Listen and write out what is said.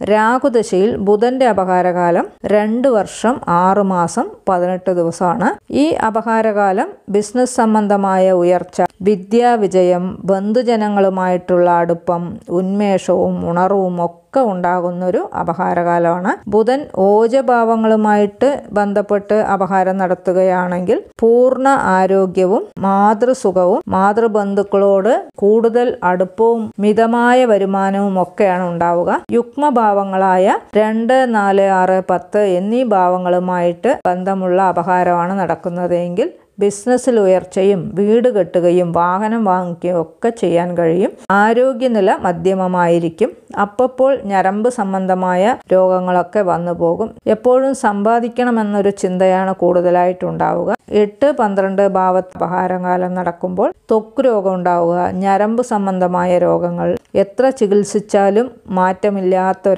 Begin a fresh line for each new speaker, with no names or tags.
രാഹുദശയിൽ ബുധന്റെ അപഹാരകാലം രണ്ട് വർഷം ആറ് മാസം പതിനെട്ട് ദിവസമാണ്. ഈ അപഹാരകാലം ബിസിനസ് സംബന്ധമായ ഉയർച്ച വിദ്യാവിജയം ബന്ധുജനങ്ങളുമായിട്ടുള്ള അടുപ്പം ഉന്മേഷവും ഉണർവും ഒക്കെ ഉണ്ടാകുന്നൊരു അപഹാരകാലമാണ്. ബുധൻ ഓജഭാവങ്ങളുമായിട്ട് ബന്ധപ്പെട്ട് അപഹാരം നടത്തുകയാണെങ്കിൽ പൂർണ ആരോഗ്യവും മാതൃസുഖവും മാതൃബന്ധുക്കളോട് കൂടുതൽ അടുപ്പവും മിതമായ വരുമാനവും ഒക്കെയാണ് ഉണ്ടാവുക. യുഗ്മഭാവങ്ങളായ രണ്ട് നാല് ആറ് പത്ത് എന്നീ ഭാവങ്ങളുമായിട്ട് ബന്ധമുള്ള അപഹാരമാണ് നടക്കുന്നതെങ്കിൽ ബിസിനസ്സിൽ ഉയർച്ചയും വീട് കെട്ടുകയും വാഹനം വാങ്ങുകയും ഒക്കെ ചെയ്യാൻ കഴിയും. ആരോഗ്യനില മധ്യമമായിരിക്കും. അപ്പോൾ ഞരമ്പ് സംബന്ധമായ രോഗങ്ങളൊക്കെ വന്നു പോകും. എപ്പോഴും സമ്പാദിക്കണമെന്നൊരു ചിന്തയാണ് കൂടുതലായിട്ടുണ്ടാവുക. എട്ട് പന്ത്രണ്ട് ഭാവത്ത് അപഹാരകാലം നടക്കുമ്പോൾ ത്വക്ക് രോഗം ഉണ്ടാവുക ഞരമ്പ് സംബന്ധമായ രോഗങ്ങൾ. എത്ര ചികിത്സിച്ചാലും മാറ്റമില്ലാത്ത